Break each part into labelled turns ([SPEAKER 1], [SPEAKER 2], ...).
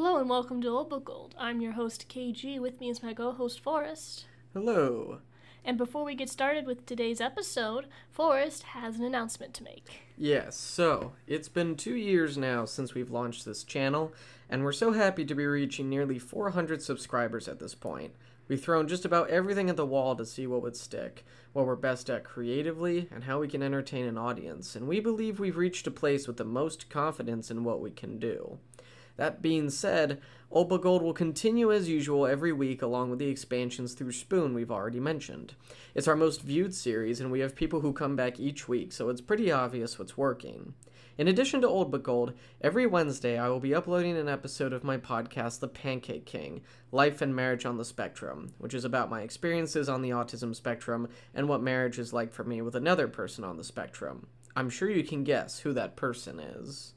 [SPEAKER 1] Hello and welcome to Old But Gold. I'm your host KG. With me is my co-host Forrest.
[SPEAKER 2] Hello.
[SPEAKER 1] And before we get started with today's episode, Forrest has an announcement to make.
[SPEAKER 2] Yes, so it's been two years now since we've launched this channel, and we're so happy to be reaching nearly 400 subscribers at this point. We've thrown just about everything at the wall to see what would stick, what we're best at creatively, and how we can entertain an audience, and we believe we've reached a place with the most confidence in what we can do. That being said, Old But Gold will continue as usual every week along with the expansions through Spoon we've already mentioned. It's our most viewed series, and we have people who come back each week, so it's pretty obvious what's working. In addition to Old But Gold, every Wednesday I will be uploading an episode of my podcast, The Pancake King Life and Marriage on the Spectrum, which is about my experiences on the autism spectrum and what marriage is like for me with another person on the spectrum. I'm sure you can guess who that person is.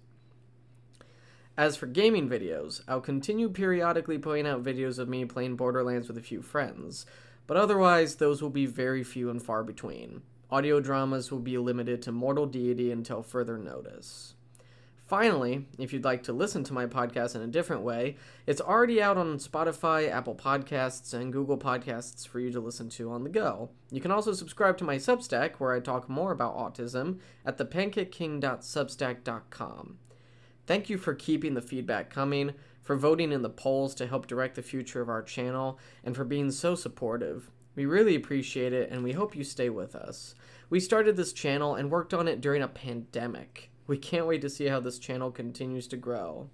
[SPEAKER 2] As for gaming videos, I'll continue periodically putting out videos of me playing Borderlands with a few friends, but otherwise, those will be very few and far between. Audio dramas will be limited to Mortal Deity until further notice. Finally, if you'd like to listen to my podcast in a different way, it's already out on Spotify, Apple Podcasts, and Google Podcasts for you to listen to on the go. You can also subscribe to my Substack, where I talk more about autism, at thepancakeking.substack.com. Thank you for keeping the feedback coming, for voting in the polls to help direct the future of our channel, and for being so supportive. We really appreciate it, and we hope you stay with us. We started this channel and worked on it during a pandemic. We can't wait to see how this channel continues to grow.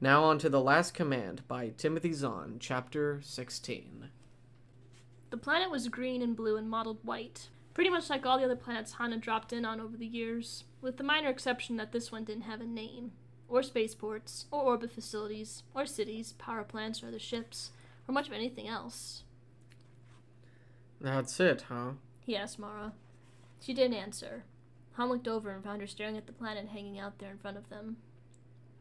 [SPEAKER 2] Now on to The Last Command by Timothy Zahn, Chapter 16.
[SPEAKER 1] The planet was green and blue and mottled white, pretty much like all the other planets Han had dropped in on over the years, with the minor exception that this one didn't have a name or spaceports, or orbit facilities, or cities, power plants, or other ships, or much of anything else.
[SPEAKER 2] That's it, huh?
[SPEAKER 1] He asked Mara. She didn't answer. Han looked over and found her staring at the planet hanging out there in front of them.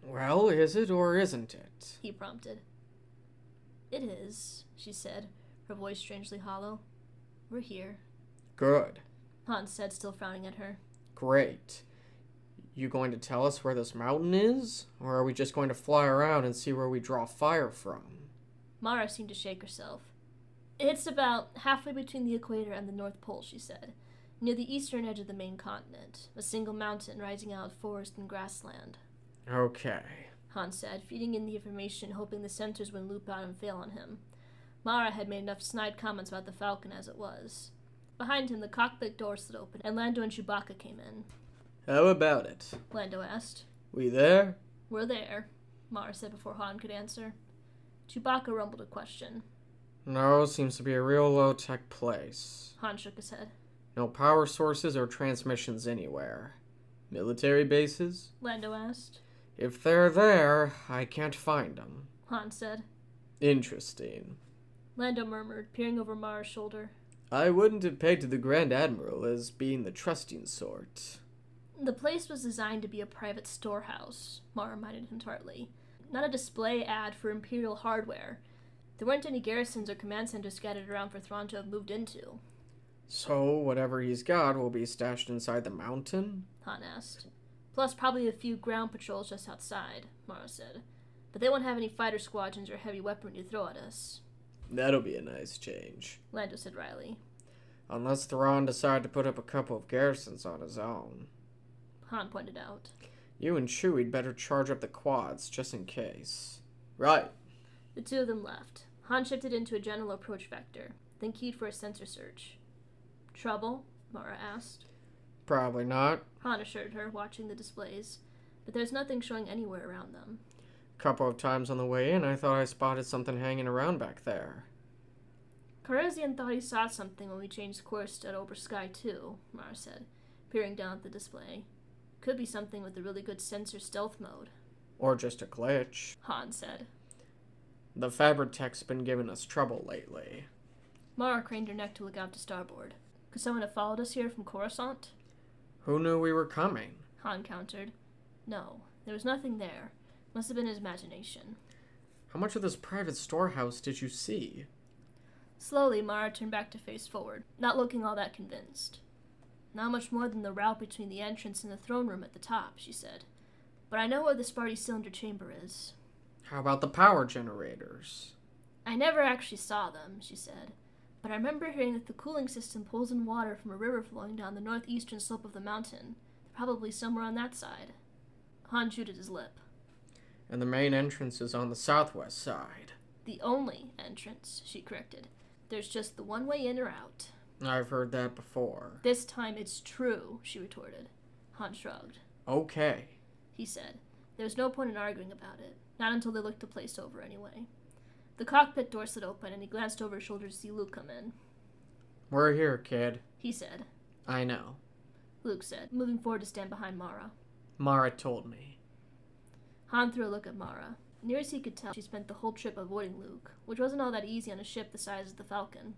[SPEAKER 2] Well, is it or isn't it?
[SPEAKER 1] He prompted. It is, she said, her voice strangely hollow. We're here.
[SPEAKER 2] Good.
[SPEAKER 1] Han said, still frowning at her.
[SPEAKER 2] Great. You going to tell us where this mountain is? Or are we just going to fly around and see where we draw fire from?
[SPEAKER 1] Mara seemed to shake herself. It's about halfway between the equator and the North Pole, she said, near the eastern edge of the main continent, a single mountain rising out of forest and grassland.
[SPEAKER 2] Okay.
[SPEAKER 1] Han said, feeding in the information, hoping the sensors wouldn't loop out and fail on him. Mara had made enough snide comments about the Falcon as it was. Behind him, the cockpit door slid open, and Lando and Chewbacca came in.
[SPEAKER 2] How about it?
[SPEAKER 1] Lando asked.
[SPEAKER 2] We there?
[SPEAKER 1] We're there, Mara said before Han could answer. Chewbacca rumbled a question.
[SPEAKER 2] No, seems to be a real low tech place.
[SPEAKER 1] Han shook his head.
[SPEAKER 2] No power sources or transmissions anywhere. Military bases?
[SPEAKER 1] Lando asked.
[SPEAKER 2] If they're there, I can't find them.
[SPEAKER 1] Han said.
[SPEAKER 2] Interesting.
[SPEAKER 1] Lando murmured, peering over Mara's shoulder.
[SPEAKER 2] I wouldn't have pegged the Grand Admiral as being the trusting sort.
[SPEAKER 1] The place was designed to be a private storehouse, Mara reminded him tartly, not a display ad for Imperial hardware. There weren't any garrisons or command centers scattered around for Thrawn to have moved into.
[SPEAKER 2] So, whatever he's got will be stashed inside the mountain?
[SPEAKER 1] Han asked. Plus, probably a few ground patrols just outside, Mara said. But they won't have any fighter squadrons or heavy weaponry to throw at us.
[SPEAKER 2] That'll be a nice change.
[SPEAKER 1] Lando said wryly.
[SPEAKER 2] Unless Thrawn decided to put up a couple of garrisons on his own.
[SPEAKER 1] Han pointed out.
[SPEAKER 2] You and Chewie'd better charge up the quads, just in case. Right.
[SPEAKER 1] The two of them left. Han shifted into a general approach vector, then keyed for a sensor search. Trouble? Mara asked.
[SPEAKER 2] Probably not.
[SPEAKER 1] Han assured her, watching the displays. But there's nothing showing anywhere around them.
[SPEAKER 2] Couple of times on the way in, I thought I spotted something hanging around back there.
[SPEAKER 1] Karazian thought he saw something when we changed course at Obroa-skai too, Mara said, peering down at the display. Could be something with a really good sensor stealth mode.
[SPEAKER 2] Or just a glitch.
[SPEAKER 1] Han said.
[SPEAKER 2] The Fabritech's been giving us trouble lately.
[SPEAKER 1] Mara craned her neck to look out to starboard. Could someone have followed us here from Coruscant?
[SPEAKER 2] Who knew we were coming?
[SPEAKER 1] Han countered. No, there was nothing there. Must have been his imagination.
[SPEAKER 2] How much of this private storehouse did you see?
[SPEAKER 1] Slowly, Mara turned back to face forward, not looking all that convinced. Not much more than the route between the entrance and the throne room at the top, she said. But I know where the Spaarti cylinder chamber is.
[SPEAKER 2] How about the power generators?
[SPEAKER 1] I never actually saw them, she said, but I remember hearing that the cooling system pulls in water from a river flowing down the northeastern slope of the mountain, probably somewhere on that side. Han chewed at his lip.
[SPEAKER 2] And the main entrance is on the southwest side.
[SPEAKER 1] The only entrance, she corrected. There's just the one way in or out.
[SPEAKER 2] I've heard that before.
[SPEAKER 1] This time it's true, she retorted. Han shrugged.
[SPEAKER 2] Okay.
[SPEAKER 1] He said. There's no point in arguing about it, not until they looked the place over anyway. The cockpit door slid open and he glanced over his shoulder to see Luke come in.
[SPEAKER 2] We're here, kid.
[SPEAKER 1] He said.
[SPEAKER 2] I know.
[SPEAKER 1] Luke said, moving forward to stand behind Mara.
[SPEAKER 2] Mara told me.
[SPEAKER 1] Han threw a look at Mara. Near as he could tell, she spent the whole trip avoiding Luke, which wasn't all that easy on a ship the size of the Falcon.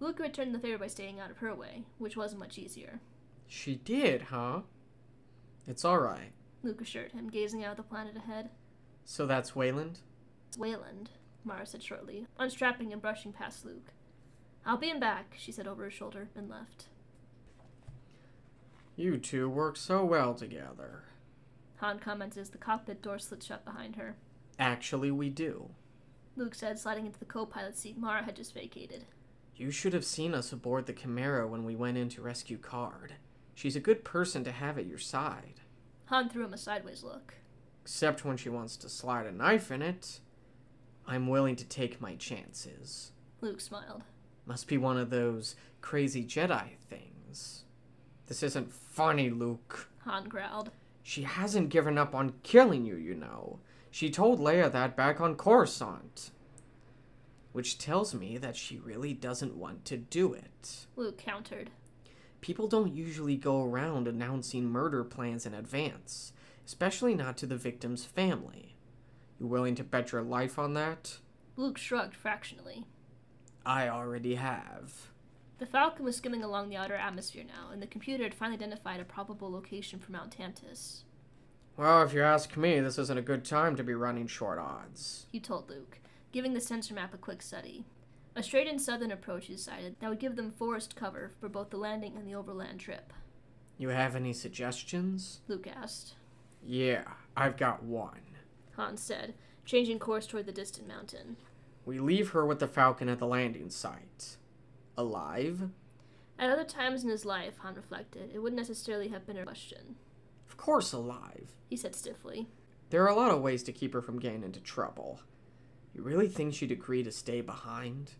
[SPEAKER 1] Luke returned the favor by staying out of her way, which wasn't much easier.
[SPEAKER 2] She did, huh? It's alright.
[SPEAKER 1] Luke assured him, gazing out at the planet ahead.
[SPEAKER 2] So that's Wayland?
[SPEAKER 1] It's Wayland, Mara said shortly, unstrapping and brushing past Luke. I'll be in back, she said over her shoulder, and left.
[SPEAKER 2] You two work so well together.
[SPEAKER 1] Han commented as the cockpit door slid shut behind her.
[SPEAKER 2] Actually, we do.
[SPEAKER 1] Luke said, sliding into the co pilot seat Mara had just vacated.
[SPEAKER 2] You should have seen us aboard the Chimera when we went in to rescue Karrde. She's a good person to have at your side.
[SPEAKER 1] Han threw him a sideways look.
[SPEAKER 2] Except when she wants to slide a knife in it. I'm willing to take my chances.
[SPEAKER 1] Luke smiled.
[SPEAKER 2] Must be one of those crazy Jedi things. This isn't funny, Luke.
[SPEAKER 1] Han growled.
[SPEAKER 2] She hasn't given up on killing you, you know. She told Leia that back on Coruscant. Which tells me that she really doesn't want to do it.
[SPEAKER 1] Luke countered.
[SPEAKER 2] People don't usually go around announcing murder plans in advance, especially not to the victim's family. You willing to bet your life on that?
[SPEAKER 1] Luke shrugged fractionally.
[SPEAKER 2] I already have.
[SPEAKER 1] The Falcon was skimming along the outer atmosphere now, and the computer had finally identified a probable location for Mount Tantiss.
[SPEAKER 2] Well, if you ask me, this isn't a good time to be running short odds.
[SPEAKER 1] He told Luke, giving the sensor map a quick study. A straight and southern approach he decided that would give them forest cover for both the landing and the overland trip.
[SPEAKER 2] You have any suggestions?
[SPEAKER 1] Luke asked.
[SPEAKER 2] Yeah, I've got one.
[SPEAKER 1] Han said, changing course toward the distant mountain.
[SPEAKER 2] We leave her with the Falcon at the landing site. Alive?
[SPEAKER 1] At other times in his life, Han reflected, it wouldn't necessarily have been a question.
[SPEAKER 2] Of course, alive.
[SPEAKER 1] He said stiffly.
[SPEAKER 2] There are a lot of ways to keep her from getting into trouble. You really think she'd agree to stay behind?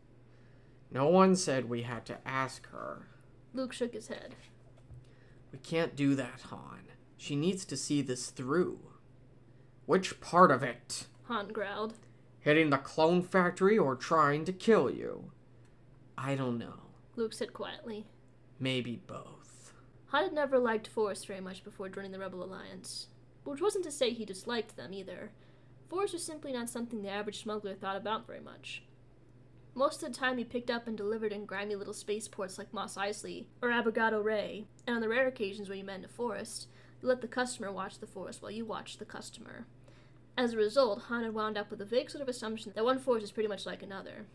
[SPEAKER 2] No one said we had to ask her.
[SPEAKER 1] Luke shook his head.
[SPEAKER 2] We can't do that, Han. She needs to see this through. Which part of it?
[SPEAKER 1] Han growled.
[SPEAKER 2] Hitting the clone factory or trying to kill you? I don't know.
[SPEAKER 1] Luke said quietly.
[SPEAKER 2] Maybe both.
[SPEAKER 1] Han had never liked Forrest very much before joining the Rebel Alliance, which wasn't to say he disliked them either. Forrest was simply not something the average smuggler thought about very much. Most of the time, he picked up and delivered in grimy little spaceports like Mos Eisley or Abregado-rae, and on the rare occasions when you met in a forest, you let the customer watch the forest while you watched the customer. As a result, Han had wound up with a vague sort of assumption that one force is pretty much like another.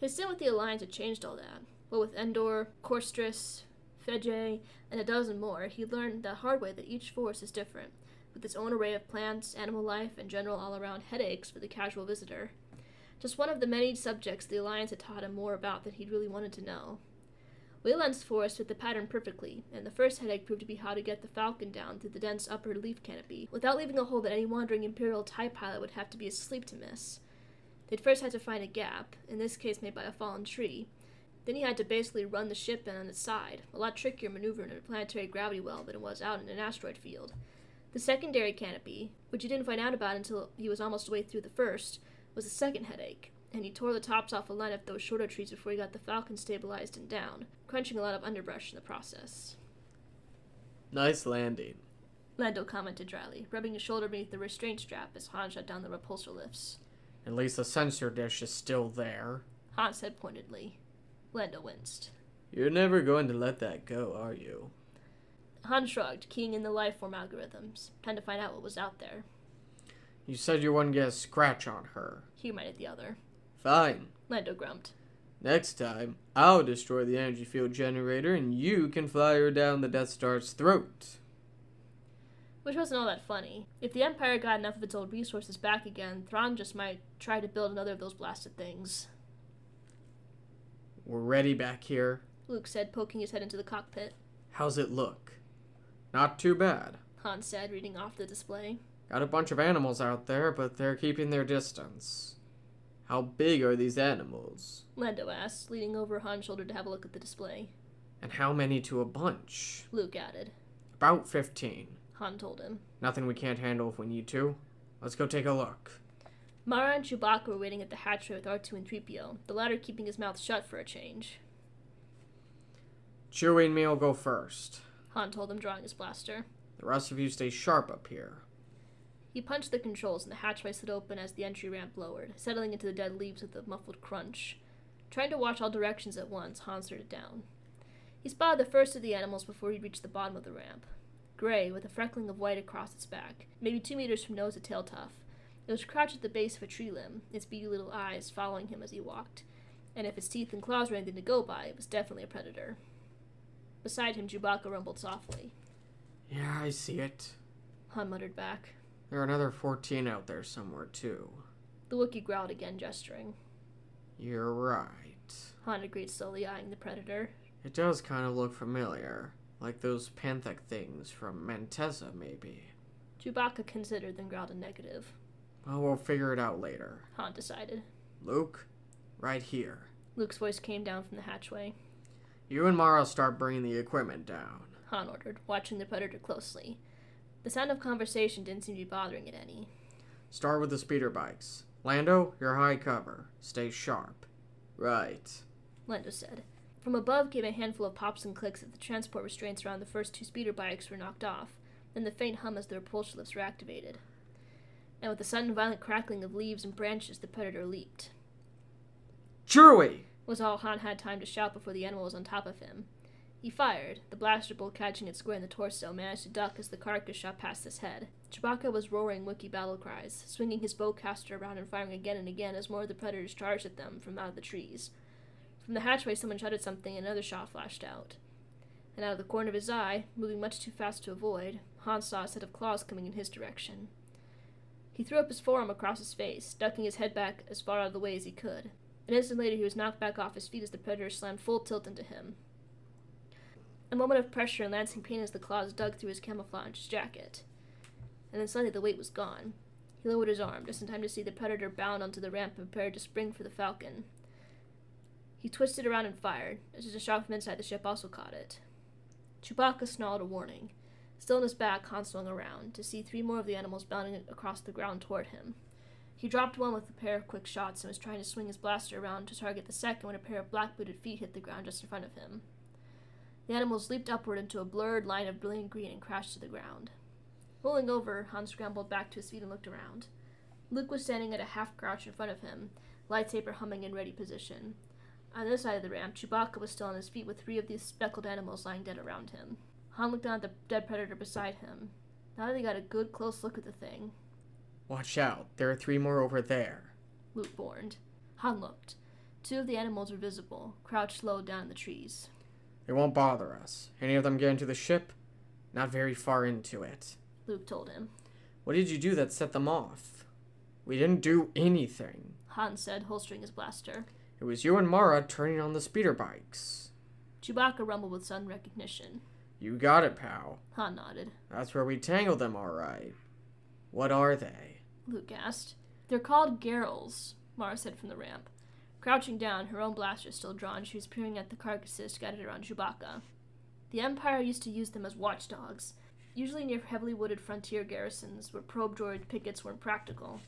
[SPEAKER 1] His stint with the Alliance had changed all that. What with Endor, Corstris, Fedje, and a dozen more, he learned the hard way that each force is different, with its own array of plants, animal life, and general all around headaches for the casual visitor. Just one of the many subjects the Alliance had taught him more about than he'd really wanted to know. Wayland's forest fit the pattern perfectly, and the first headache proved to be how to get the Falcon down through the dense upper leaf canopy, without leaving a hole that any wandering Imperial TIE pilot would have to be asleep to miss. They'd first had to find a gap, in this case made by a fallen tree. Then he had to basically run the ship in on its side, a lot trickier maneuver in a planetary gravity well than it was out in an asteroid field. The secondary canopy, which he didn't find out about until he was almost way through the first, was a second headache, and he tore the tops off a line of those shorter trees before he got the falcon stabilized and down, crunching a lot of underbrush in the process.
[SPEAKER 2] Nice landing.
[SPEAKER 1] Lando commented dryly, rubbing his shoulder beneath the restraint strap as Han shut down the repulsor lifts.
[SPEAKER 2] At least the sensor dish is still there.
[SPEAKER 1] Han said pointedly. Lando winced.
[SPEAKER 2] You're never going to let that go, are you?
[SPEAKER 1] Han shrugged, keying in the life form algorithms, trying to find out what was out there.
[SPEAKER 2] You said you wouldn't get a scratch on her.
[SPEAKER 1] He reminded the other.
[SPEAKER 2] Fine.
[SPEAKER 1] Lando grumped.
[SPEAKER 2] Next time, I'll destroy the energy field generator and you can fly her down the Death Star's throat.
[SPEAKER 1] Which wasn't all that funny. If the Empire got enough of its old resources back again, Thrawn just might try to build another of those blasted things.
[SPEAKER 2] We're ready back here.
[SPEAKER 1] Luke said, poking his head into the cockpit.
[SPEAKER 2] How's it look? Not too bad.
[SPEAKER 1] Han said, reading off the display.
[SPEAKER 2] Got a bunch of animals out there, but they're keeping their distance. How big are these animals?
[SPEAKER 1] Lando asked, leaning over Han's shoulder to have a look at the display.
[SPEAKER 2] And how many to a bunch?
[SPEAKER 1] Luke added.
[SPEAKER 2] About 15.
[SPEAKER 1] Han told him.
[SPEAKER 2] Nothing we can't handle if we need to. Let's go take a look.
[SPEAKER 1] Mara and Chewbacca were waiting at the hatchway with R2 and 3PO, the latter keeping his mouth shut for a change.
[SPEAKER 2] Chewie and me will go first.
[SPEAKER 1] Han told him, drawing his blaster.
[SPEAKER 2] The rest of you stay sharp up here.
[SPEAKER 1] He punched the controls and the hatchway slid open as the entry ramp lowered, settling into the dead leaves with a muffled crunch. Trying to watch all directions at once, Han stared it down. He spotted the first of the animals before he reached the bottom of the ramp. Gray, with a freckling of white across its back, maybe two meters from nose to tail tuft. It was crouched at the base of a tree limb, its beady little eyes following him as he walked. And if its teeth and claws were anything to go by, it was definitely a predator. Beside him, Chewbacca rumbled softly.
[SPEAKER 2] Yeah, I see it.
[SPEAKER 1] Han muttered back.
[SPEAKER 2] There are another 14 out there somewhere, too.
[SPEAKER 1] The Wookiee growled again, gesturing.
[SPEAKER 2] You're right.
[SPEAKER 1] Han agreed, slowly eyeing the predator.
[SPEAKER 2] It does kind of look familiar. Like those panthic things from Mantessa, maybe.
[SPEAKER 1] Chewbacca considered, then growled a negative.
[SPEAKER 2] Well, we'll figure it out later.
[SPEAKER 1] Han decided.
[SPEAKER 2] Luke, right here.
[SPEAKER 1] Luke's voice came down from the hatchway.
[SPEAKER 2] You and Mara start bringing the equipment down.
[SPEAKER 1] Han ordered, watching the predator closely. The sound of conversation didn't seem to be bothering it any.
[SPEAKER 2] Start with the speeder bikes. Lando, you're high cover. Stay sharp. Right.
[SPEAKER 1] Lando said. From above came a handful of pops and clicks as the transport restraints around the first two speeder bikes were knocked off, then the faint hum as the repulsor lifts were activated. And with a sudden violent crackling of leaves and branches, the predator leaped.
[SPEAKER 2] Chewie!
[SPEAKER 1] Was all Han had time to shout before the animal was on top of him. He fired, the blaster bolt catching it square in the torso, managed to duck as the carcass shot past his head. Chewbacca was roaring Wookiee battle cries, swinging his bowcaster around and firing again and again as more of the predators charged at them from out of the trees. From the hatchway, someone shouted something, and another shot flashed out. And out of the corner of his eye, moving much too fast to avoid, Han saw a set of claws coming in his direction. He threw up his forearm across his face, ducking his head back as far out of the way as he could. An instant later, he was knocked back off his feet as the predator slammed full tilt into him. A moment of pressure and lancing pain as the claws dug through his camouflage jacket. And then suddenly the weight was gone. He lowered his arm, just in time to see the predator bound onto the ramp and prepare to spring for the falcon. He twisted around and fired, as a shot from inside the ship also caught it. Chewbacca snarled a warning. Still on his back, Han swung around, to see three more of the animals bounding across the ground toward him. He dropped one with a pair of quick shots and was trying to swing his blaster around to target the second when a pair of black booted feet hit the ground just in front of him. The animals leaped upward into a blurred line of brilliant green and crashed to the ground. Rolling over, Han scrambled back to his feet and looked around. Luke was standing at a half crouch in front of him, lightsaber humming in ready position. On the other side of the ramp, Chewbacca was still on his feet with three of these speckled animals lying dead around him. Han looked down at the dead predator beside him. Now that he got a good close look at the thing,
[SPEAKER 2] Watch out. There are three more over there.
[SPEAKER 1] Luke warned. Han looked. Two of the animals were visible, crouched low down in the trees.
[SPEAKER 2] They won't bother us. Any of them get into the ship? Not very far into it.
[SPEAKER 1] Luke told him.
[SPEAKER 2] What did you do that set them off? We didn't do anything.
[SPEAKER 1] Han said, holstering his blaster.
[SPEAKER 2] It was you and Mara turning on the speeder bikes.
[SPEAKER 1] Chewbacca rumbled with sudden recognition.
[SPEAKER 2] You got it, pal.
[SPEAKER 1] Han nodded.
[SPEAKER 2] That's where we tangled them, all right. What are they?
[SPEAKER 1] Luke asked. They're called Garrals, Mara said from the ramp. Crouching down, her own blaster still drawn, she was peering at the carcasses scattered around Chewbacca. The Empire used to use them as watchdogs, usually near heavily wooded frontier garrisons where probe droid pickets weren't practical.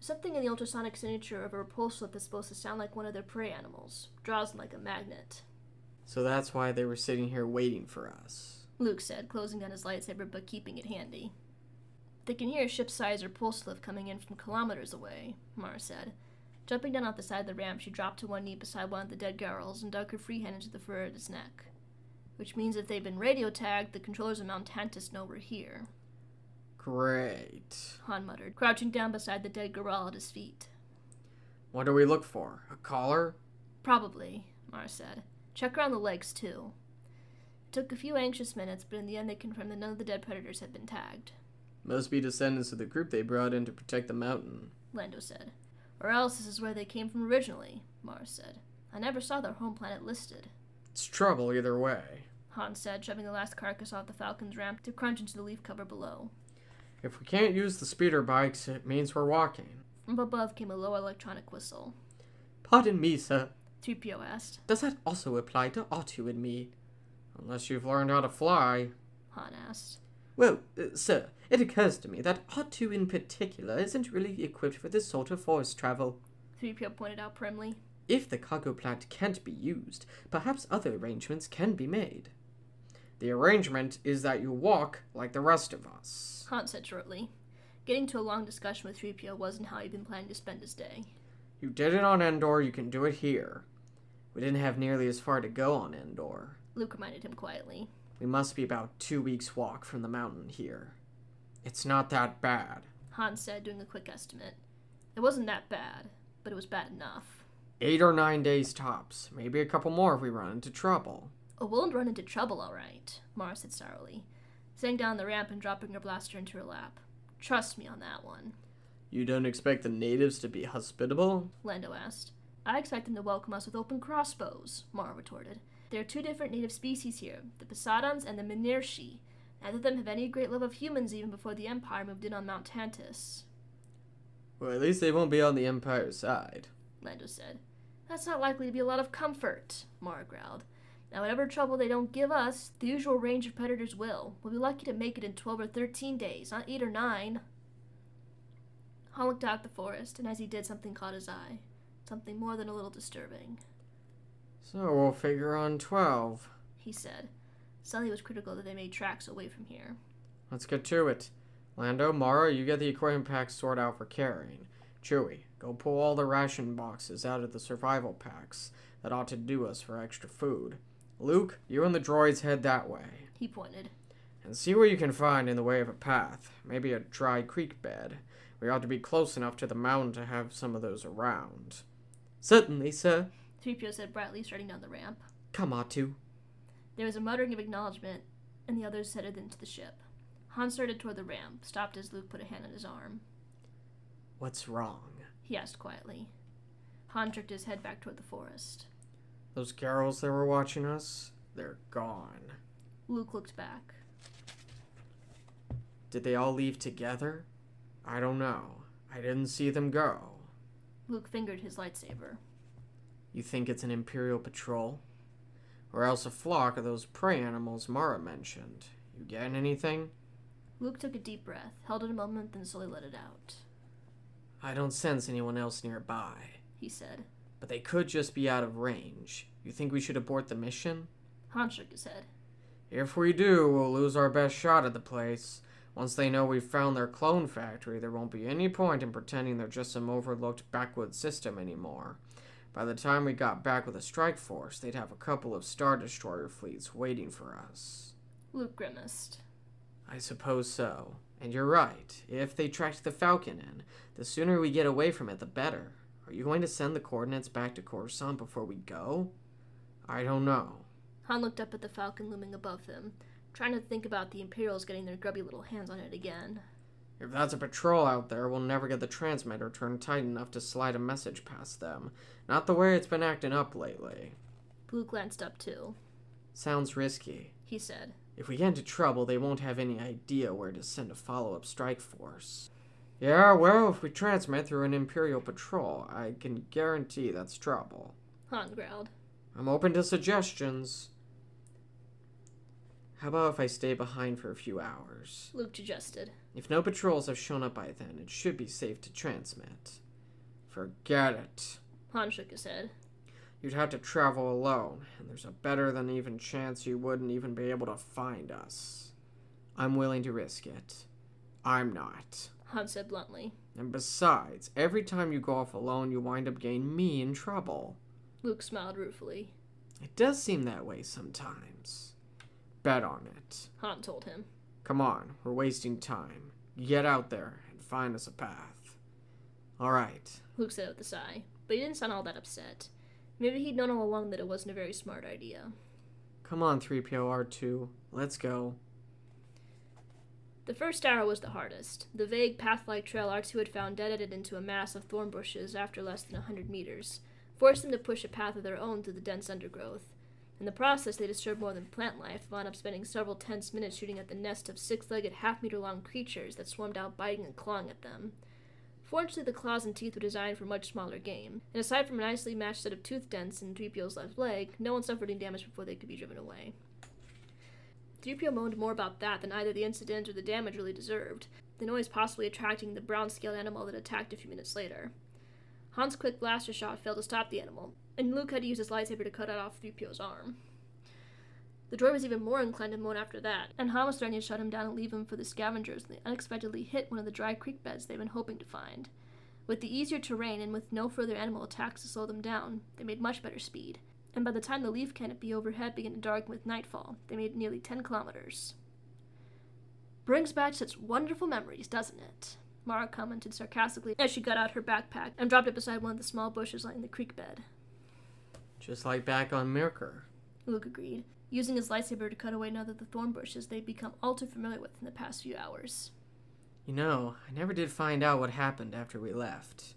[SPEAKER 1] Something in the ultrasonic signature of a repulsor that's supposed to sound like one of their prey animals, draws them like a magnet.
[SPEAKER 2] So that's why they were sitting here waiting for us.
[SPEAKER 1] Luke said, closing down his lightsaber but keeping it handy. They can hear a ship-sized repulsor lift coming in from kilometers away, Mara said. Jumping down off the side of the ramp, she dropped to one knee beside one of the dead Garrals and dug her free hand into the fur at his neck. Which means if they've been radio tagged, the controllers of Mount Tantiss know we're here,
[SPEAKER 2] Great.
[SPEAKER 1] Han muttered, crouching down beside the dead Garral at his feet.
[SPEAKER 2] What do we look for? A collar?
[SPEAKER 1] Probably, Mara said. Check around the legs, too. It took a few anxious minutes, but in the end they confirmed that none of the dead predators had been tagged.
[SPEAKER 2] Must be descendants of the group they brought in to protect the mountain.
[SPEAKER 1] Lando said. Or else this is where they came from originally, Mars said. I never saw their home planet listed.
[SPEAKER 2] It's trouble either way.
[SPEAKER 1] Han said, shoving the last carcass off the Falcon's ramp to crunch into the leaf cover below.
[SPEAKER 2] If we can't use the speeder bikes, it means we're walking.
[SPEAKER 1] From above came a low electronic whistle.
[SPEAKER 2] Pardon me, sir.
[SPEAKER 1] 3PO asked.
[SPEAKER 2] Does that also apply to R2 and me? Unless you've learned how to fly.
[SPEAKER 1] Han asked.
[SPEAKER 2] Well, uh, sir, it occurs to me that R2 in particular isn't really equipped for this sort of forest travel.
[SPEAKER 1] 3PO pointed out primly.
[SPEAKER 2] If the cargo plant can't be used, perhaps other arrangements can be made. The arrangement is that you walk like the rest of us.
[SPEAKER 1] Han said shortly. Getting to a long discussion with 3PO wasn't how he'd been planning to spend his day.
[SPEAKER 2] You did it on Endor, you can do it here. We didn't have nearly as far to go on Endor.
[SPEAKER 1] Luke reminded him quietly.
[SPEAKER 2] We must be about two weeks' walk from the mountain here. It's not that bad.
[SPEAKER 1] Han said, doing a quick estimate. It wasn't that bad, but it was bad enough.
[SPEAKER 2] Eight or nine days tops. Maybe a couple more if we run into trouble.
[SPEAKER 1] Oh, we'll run into trouble, all right, Mara said sourly, sitting down the ramp and dropping her blaster into her lap. Trust me on that one.
[SPEAKER 2] You don't expect the natives to be hospitable?
[SPEAKER 1] Lando asked. I expect them to welcome us with open crossbows, Mara retorted. There are two different native species here, the Psadans and the Myneyrshi. Neither of them have any great love of humans even before the Empire moved in on Mount Tantiss.
[SPEAKER 2] Well, at least they won't be on the Empire's side.
[SPEAKER 1] Lando said. That's not likely to be a lot of comfort, Mara growled. Now, whatever trouble they don't give us, the usual range of predators will. We'll be lucky to make it in 12 or 13 days, not 8 or 9. Han looked out at the forest, and as he did, something caught his eye. Something more than a little disturbing.
[SPEAKER 2] So we'll figure on 12.
[SPEAKER 1] He said. Sully was critical that they made tracks away from here.
[SPEAKER 2] Let's get to it. Lando, Mara, you get the equipment packs sorted out for carrying. Chewie, go pull all the ration boxes out of the survival packs. That ought to do us for extra food. Luke, you and the droids head that way.
[SPEAKER 1] He pointed.
[SPEAKER 2] And see what you can find in the way of a path. Maybe a dry creek bed. We ought to be close enough to the mountain to have some of those around. Certainly, sir.
[SPEAKER 1] 3PO said brightly, starting down the ramp.
[SPEAKER 2] Come, R2.
[SPEAKER 1] There was a muttering of acknowledgement, and the others headed into the ship. Han started toward the ramp, stopped as Luke put a hand on his arm.
[SPEAKER 2] What's wrong?
[SPEAKER 1] He asked quietly. Han jerked his head back toward the forest.
[SPEAKER 2] Those girls that were watching us, they're gone.
[SPEAKER 1] Luke looked back.
[SPEAKER 2] Did they all leave together? I don't know. I didn't see them go.
[SPEAKER 1] Luke fingered his lightsaber.
[SPEAKER 2] You think it's an Imperial patrol? Or else a flock of those prey animals Mara mentioned. You getting anything?
[SPEAKER 1] Luke took a deep breath, held it a moment, then slowly let it out.
[SPEAKER 2] I don't sense anyone else nearby,
[SPEAKER 1] He said.
[SPEAKER 2] but they could just be out of range. You think we should abort the mission?
[SPEAKER 1] Han shook his head.
[SPEAKER 2] If we do, we'll lose our best shot at the place. Once they know we've found their clone factory, there won't be any point in pretending they're just some overlooked backwoods system anymore. By the time we got back with a strike force, they'd have a couple of Star Destroyer fleets waiting for us.
[SPEAKER 1] Luke grimaced.
[SPEAKER 2] I suppose so. And you're right. If they tracked the Falcon in, the sooner we get away from it, the better. Are you going to send the coordinates back to Coruscant before we go? I don't know.
[SPEAKER 1] Han looked up at the falcon looming above them, trying to think about the Imperials getting their grubby little hands on it again.
[SPEAKER 2] If that's a patrol out there, we'll never get the transmitter turned tight enough to slide a message past them. Not the way it's been acting up lately.
[SPEAKER 1] Luke glanced up too.
[SPEAKER 2] Sounds risky.
[SPEAKER 1] He said,
[SPEAKER 2] If we get into trouble, they won't have any idea where to send a follow up strike force. Yeah, well, if we transmit through an Imperial patrol, I can guarantee that's trouble.
[SPEAKER 1] Han growled.
[SPEAKER 2] I'm open to suggestions. How about if I stay behind for a few hours?
[SPEAKER 1] Luke suggested.
[SPEAKER 2] If no patrols have shown up by then, it should be safe to transmit. Forget it.
[SPEAKER 1] Han shook his head.
[SPEAKER 2] You'd have to travel alone, and there's a better than even chance you wouldn't even be able to find us. I'm willing to risk it. I'm not.
[SPEAKER 1] Han said bluntly.
[SPEAKER 2] And besides, every time you go off alone, you wind up getting me in trouble.
[SPEAKER 1] Luke smiled ruefully.
[SPEAKER 2] It does seem that way sometimes. Bet on it.
[SPEAKER 1] Han told him.
[SPEAKER 2] Come on, we're wasting time. Get out there and find us a path. All right.
[SPEAKER 1] Luke said with a sigh, but he didn't sound all that upset. Maybe he'd known all along that it wasn't a very smart idea.
[SPEAKER 2] Come on, 3PO R2. Let's go.
[SPEAKER 1] The first arrow was the hardest. The vague, path like trail R2 had found deaded into a mass of thorn bushes after less than a hundred meters, forced them to push a path of their own through the dense undergrowth. In the process, they disturbed more than plant life, wound up spending several tense minutes shooting at the nest of six legged, half meter long creatures that swarmed out biting and clawing at them. Fortunately, the claws and teeth were designed for much smaller game, and aside from a nicely matched set of tooth dents in 3PO's left leg, no one suffered any damage before they could be driven away. 3PO moaned more about that than either the incident or the damage really deserved, the noise possibly attracting the brown scaled animal that attacked a few minutes later. Han's quick blaster shot failed to stop the animal, and Luke had to use his lightsaber to cut off 3PO's arm. The droid was even more inclined to moan after that, and Han was threatening to shut him down and leave him for the scavengers when they unexpectedly hit one of the dry creek beds they'd been hoping to find. With the easier terrain and with no further animal attacks to slow them down, they made much better speed, and by the time the leaf canopy overhead began to darken with nightfall, they made nearly 10 kilometers. Brings back such wonderful memories, doesn't it? Mara commented sarcastically as she got out her backpack and dropped it beside one of the small bushes lining the creek bed.
[SPEAKER 2] Just like back on Myrkr.
[SPEAKER 1] Luke agreed, using his lightsaber to cut away another of the thorn bushes they'd become all too familiar with in the past few hours.
[SPEAKER 2] You know, I never did find out what happened after we left.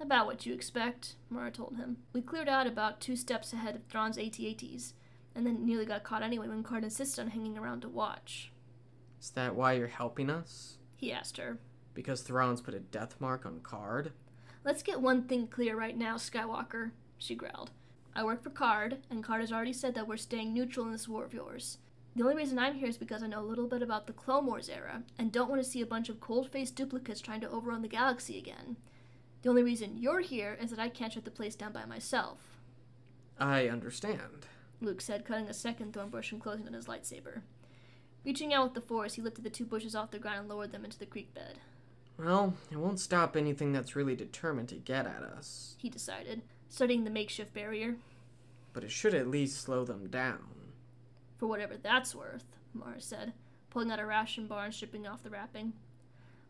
[SPEAKER 1] About what you expect, Mara told him. We cleared out about two steps ahead of Thrawn's AT-ATs, and then nearly got caught anyway when Karrde insisted on hanging around to watch.
[SPEAKER 2] Is that why you're helping us?
[SPEAKER 1] He asked her.
[SPEAKER 2] Because Thrawn's put a death mark on Karrde.
[SPEAKER 1] Let's get one thing clear right now, Skywalker, she growled. I work for Karrde, and Karrde has already said that we're staying neutral in this war of yours. The only reason I'm here is because I know a little bit about the Clone Wars era, and don't want to see a bunch of cold faced duplicates trying to overrun the galaxy again. The only reason you're here is that I can't shut the place down by myself.
[SPEAKER 2] I understand,
[SPEAKER 1] Luke said, cutting a second thorn bush and closing on his lightsaber. Reaching out with the force, he lifted the two bushes off the ground and lowered them into the creek bed.
[SPEAKER 2] Well, it won't stop anything that's really determined to get at us.
[SPEAKER 1] He decided, studying the makeshift barrier.
[SPEAKER 2] But it should at least slow them down.
[SPEAKER 1] For whatever that's worth, Mara said, pulling out a ration bar and stripping off the wrapping.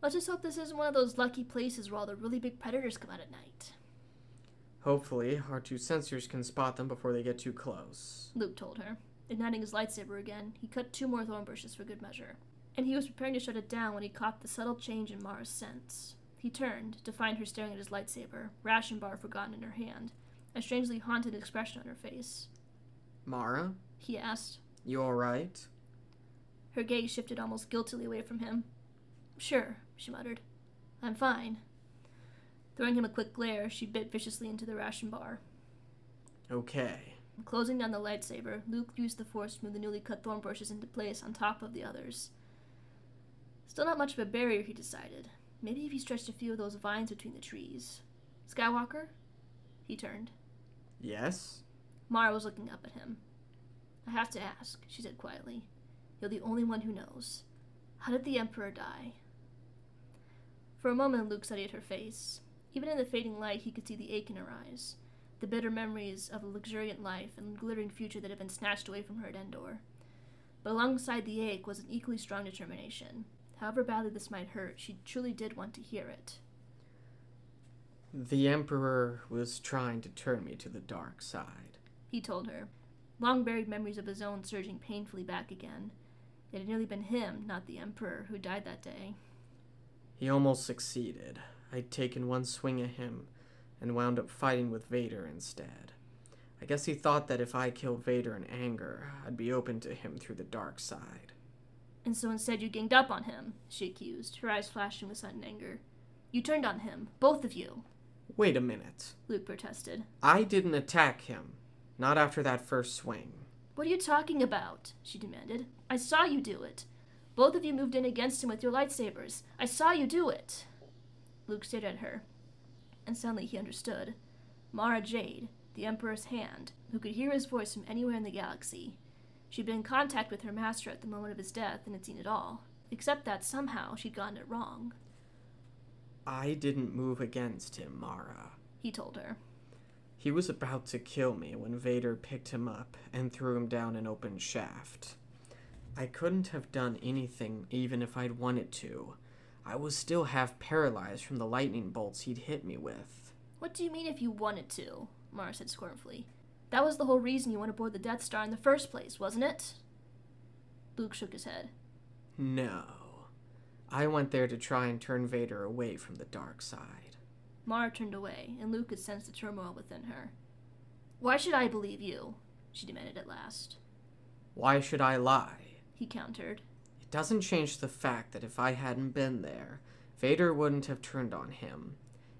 [SPEAKER 1] Let's just hope this isn't one of those lucky places where all the really big predators come out at night.
[SPEAKER 2] Hopefully, our two sensors can spot them before they get too close.
[SPEAKER 1] Luke told her. Igniting his lightsaber again, he cut two more thorn bushes for good measure and he was preparing to shut it down when he caught the subtle change in Mara's sense. He turned to find her staring at his lightsaber, ration bar forgotten in her hand, a strangely haunted expression on her face.
[SPEAKER 2] Mara?
[SPEAKER 1] He asked.
[SPEAKER 2] You alright?
[SPEAKER 1] Her gaze shifted almost guiltily away from him. Sure, she muttered. I'm fine. Throwing him a quick glare, she bit viciously into the ration bar.
[SPEAKER 2] Okay.
[SPEAKER 1] Closing down the lightsaber, Luke used the force to move the newly cut thorn bushes into place on top of the others. Still not much of a barrier, he decided. Maybe if he stretched a few of those vines between the trees. Skywalker? He turned.
[SPEAKER 2] Yes?
[SPEAKER 1] Mara was looking up at him. I have to ask, she said quietly. You're the only one who knows. How did the Emperor die? For a moment, Luke studied her face. Even in the fading light, he could see the ache in her eyes, the bitter memories of a luxuriant life and glittering future that had been snatched away from her at Endor. But alongside the ache was an equally strong determination. However badly this might hurt, she truly did want to hear it.
[SPEAKER 2] The Emperor was trying to turn me to the dark side,
[SPEAKER 1] he told her, long buried memories of his own surging painfully back again. It had nearly been him, not the Emperor, who died that day.
[SPEAKER 2] He almost succeeded. I'd taken one swing at him and wound up fighting with Vader instead. I guess he thought that if I killed Vader in anger, I'd be open to him through the dark side.
[SPEAKER 1] And so instead you ganged up on him, she accused, her eyes flashing with sudden anger. You turned on him, both of you.
[SPEAKER 2] Wait a minute,
[SPEAKER 1] Luke protested.
[SPEAKER 2] I didn't attack him. Not after that first swing.
[SPEAKER 1] What are you talking about? she demanded. I saw you do it. Both of you moved in against him with your lightsabers. I saw you do it. Luke stared at her, and suddenly he understood. Mara Jade, the Emperor's hand, who could hear his voice from anywhere in the galaxy, She'd been in contact with her master at the moment of his death and had seen it all, except that somehow she'd gotten it wrong.
[SPEAKER 2] I didn't move against him, Mara,
[SPEAKER 1] he told her.
[SPEAKER 2] He was about to kill me when Vader picked him up and threw him down an open shaft. I couldn't have done anything even if I'd wanted to. I was still half paralyzed from the lightning bolts he'd hit me with.
[SPEAKER 1] What do you mean if you wanted to? Mara said scornfully. That was the whole reason you went aboard the Death Star in the first place, wasn't it? Luke shook his head.
[SPEAKER 2] No. I went there to try and turn Vader away from the dark side.
[SPEAKER 1] Mara turned away, and Luke could sense the turmoil within her. Why should I believe you? she demanded at last.
[SPEAKER 2] Why should I lie?
[SPEAKER 1] He countered.
[SPEAKER 2] It doesn't change the fact that if I hadn't been there, Vader wouldn't have turned on him.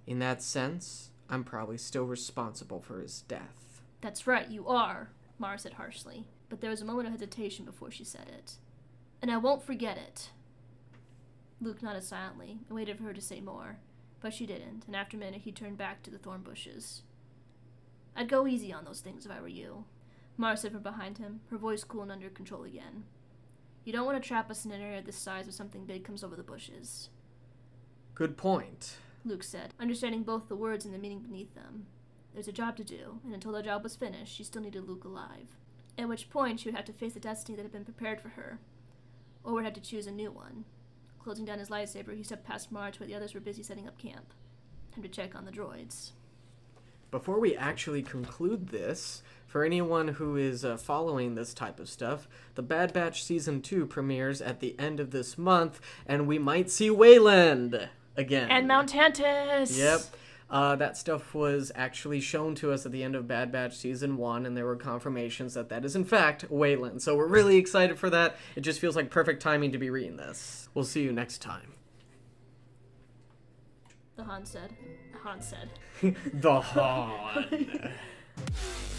[SPEAKER 2] In that sense, I'm probably still responsible for his death.
[SPEAKER 1] That's right, you are, Mara said harshly, but there was a moment of hesitation before she said it. And I won't forget it. Luke nodded silently and waited for her to say more, but she didn't, and after a minute he turned back to the thorn bushes. I'd go easy on those things if I were you, Mara said from behind him, her voice cool and under control again. You don't want to trap us in an area this size if something big comes over the bushes.
[SPEAKER 2] Good point,
[SPEAKER 1] Luke said, understanding both the words and the meaning beneath them. There's a job to do, and until the job was finished, she still needed Luke alive. At which point, she would have to face the destiny that had been prepared for her, or would have to choose a new one. Closing down his lightsaber, he stepped past Marge where the others were busy setting up camp. Time to check on the droids.
[SPEAKER 2] Before we actually conclude this, for anyone who is uh, following this type of stuff, the Bad Batch Season 2 premieres at the end of this month, and we might see Wayland again.
[SPEAKER 1] And Mount Tantiss!
[SPEAKER 2] Yep. Uh, that stuff was actually shown to us at the end of Bad Batch Season 1, and there were confirmations that that is, in fact, Wayland. So we're really excited for that. It just feels like perfect timing to be reading this. We'll see you next time.
[SPEAKER 1] The Han said. Han said.
[SPEAKER 2] the Han.